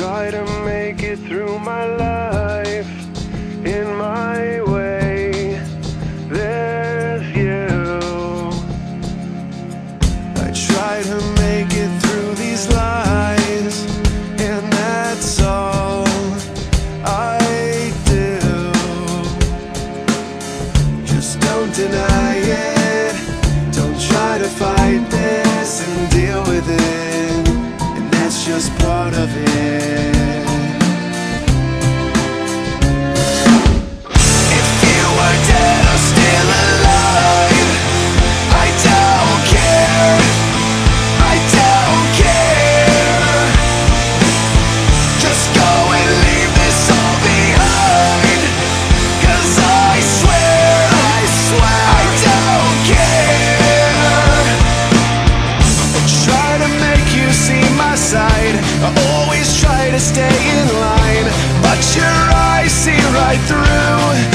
try to make it through my life in my way. There's you. I try to make my side. I always try to stay in line. But your eyes see right through